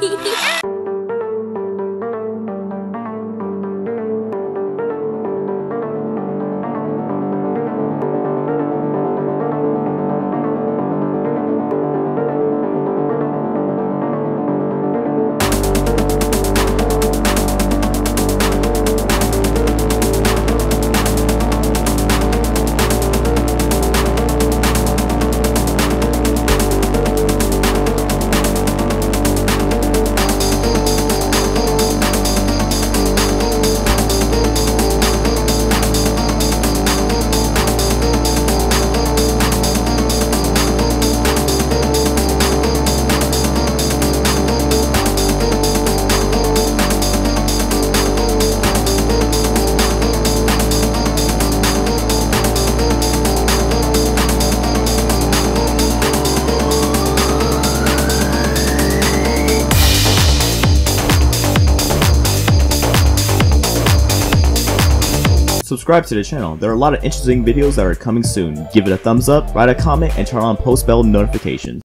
嘿 嘿 subscribe to the channel. There are a lot of interesting videos that are coming soon. Give it a thumbs up, write a comment, and turn on post bell notifications.